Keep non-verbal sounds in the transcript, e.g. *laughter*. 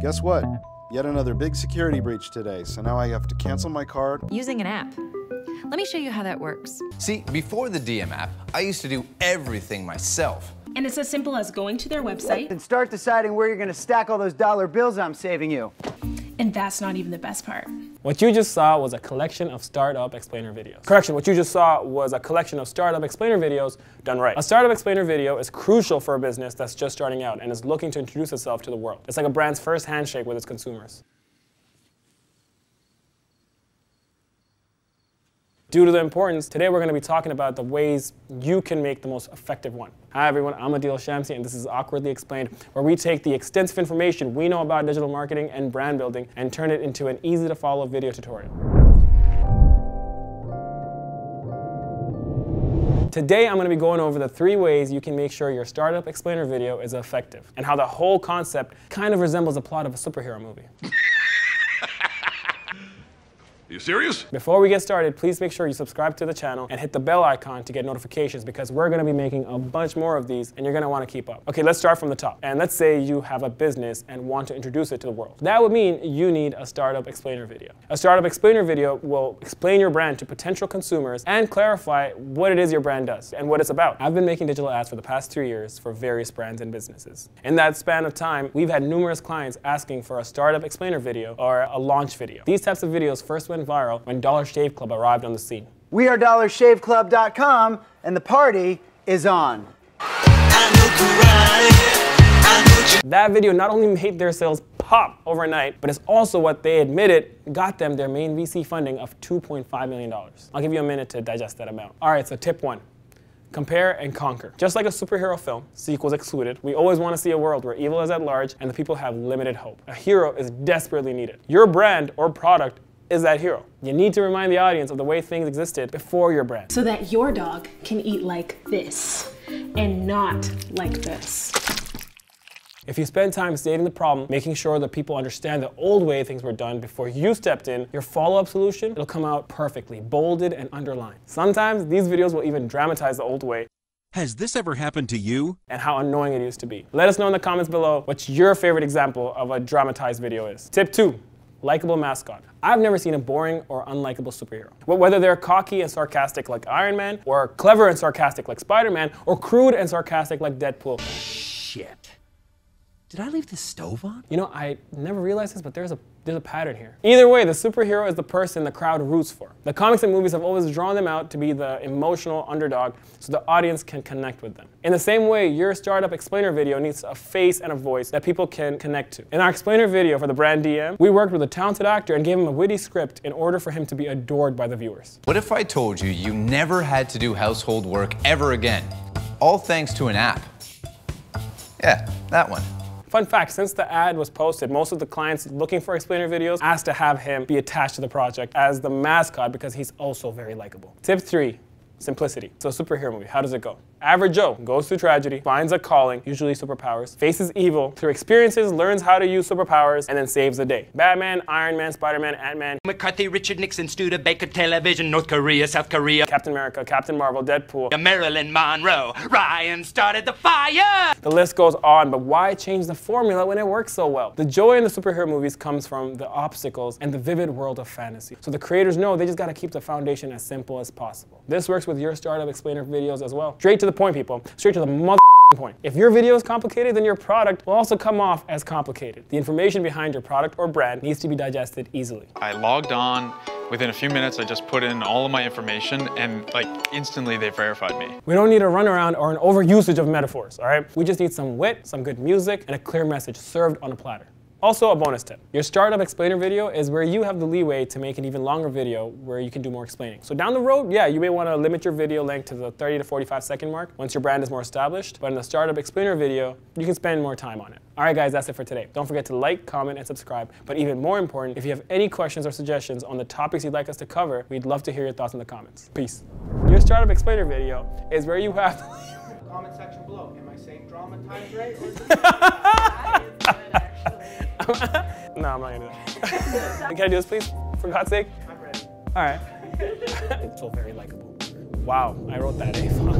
Guess what? Yet another big security breach today, so now I have to cancel my card. Using an app. Let me show you how that works. See, before the DM app, I used to do everything myself. And it's as simple as going to their website. And start deciding where you're gonna stack all those dollar bills I'm saving you. And that's not even the best part. What you just saw was a collection of startup explainer videos. Correction, what you just saw was a collection of startup explainer videos done right. A startup explainer video is crucial for a business that's just starting out and is looking to introduce itself to the world. It's like a brand's first handshake with its consumers. Due to the importance, today we're going to be talking about the ways you can make the most effective one. Hi everyone, I'm Adil Shamsi and this is Awkwardly Explained, where we take the extensive information we know about digital marketing and brand building and turn it into an easy to follow video tutorial. Today I'm going to be going over the three ways you can make sure your startup explainer video is effective and how the whole concept kind of resembles the plot of a superhero movie. *laughs* You serious? Before we get started, please make sure you subscribe to the channel and hit the bell icon to get notifications because we're gonna be making a bunch more of these and you're gonna wanna keep up. Okay, let's start from the top. And let's say you have a business and want to introduce it to the world. That would mean you need a startup explainer video. A startup explainer video will explain your brand to potential consumers and clarify what it is your brand does and what it's about. I've been making digital ads for the past two years for various brands and businesses. In that span of time, we've had numerous clients asking for a startup explainer video or a launch video. These types of videos first went went viral when Dollar Shave Club arrived on the scene. We are dollarshaveclub.com and the party is on. That video not only made their sales pop overnight, but it's also what they admitted got them their main VC funding of $2.5 million. I'll give you a minute to digest that amount. All right, so tip one. Compare and conquer. Just like a superhero film, sequels excluded, we always want to see a world where evil is at large and the people have limited hope. A hero is desperately needed. Your brand or product is that hero. You need to remind the audience of the way things existed before your brand. So that your dog can eat like this and not like this. If you spend time stating the problem, making sure that people understand the old way things were done before you stepped in, your follow-up solution, it'll come out perfectly, bolded and underlined. Sometimes these videos will even dramatize the old way has this ever happened to you? And how annoying it used to be. Let us know in the comments below what your favorite example of a dramatized video is. Tip two, likable mascot. I've never seen a boring or unlikable superhero. Whether they're cocky and sarcastic like Iron Man, or clever and sarcastic like Spider-Man, or crude and sarcastic like Deadpool. Shit. Did I leave the stove on? You know, I never realized this, but there's a there's a pattern here. Either way, the superhero is the person the crowd roots for. The comics and movies have always drawn them out to be the emotional underdog so the audience can connect with them. In the same way, your startup explainer video needs a face and a voice that people can connect to. In our explainer video for the brand DM, we worked with a talented actor and gave him a witty script in order for him to be adored by the viewers. What if I told you you never had to do household work ever again? All thanks to an app. Yeah, that one. Fun fact, since the ad was posted, most of the clients looking for explainer videos asked to have him be attached to the project as the mascot because he's also very likable. Tip three, simplicity. So superhero movie, how does it go? Average Joe goes through tragedy, finds a calling, usually superpowers, faces evil, through experiences learns how to use superpowers, and then saves the day. Batman, Iron Man, Spider-Man, Ant-Man, McCarthy, Richard Nixon, Studebaker, Television, North Korea, South Korea, Captain America, Captain Marvel, Deadpool, Marilyn Monroe, Ryan started the fire! The list goes on, but why change the formula when it works so well? The joy in the superhero movies comes from the obstacles and the vivid world of fantasy. So the creators know they just gotta keep the foundation as simple as possible. This works with your startup explainer videos as well. Straight to the point, people. Straight to the mother point. If your video is complicated, then your product will also come off as complicated. The information behind your product or brand needs to be digested easily. I logged on. Within a few minutes, I just put in all of my information and like instantly they verified me. We don't need a runaround or an overusage of metaphors, all right? We just need some wit, some good music, and a clear message served on a platter. Also, a bonus tip. Your startup explainer video is where you have the leeway to make an even longer video where you can do more explaining. So down the road, yeah, you may want to limit your video length to the 30 to 45 second mark once your brand is more established. But in the startup explainer video, you can spend more time on it. All right, guys, that's it for today. Don't forget to like, comment, and subscribe. But even more important, if you have any questions or suggestions on the topics you'd like us to cover, we'd love to hear your thoughts in the comments. Peace. Your startup explainer video is where you have *laughs* Comment section below. Am I saying dramatized right? *laughs* *laughs* no, I'm not gonna do that. *laughs* Can I do this, please? For God's sake? I'm ready. All right. *laughs* so very likable. Wow, I wrote that. A.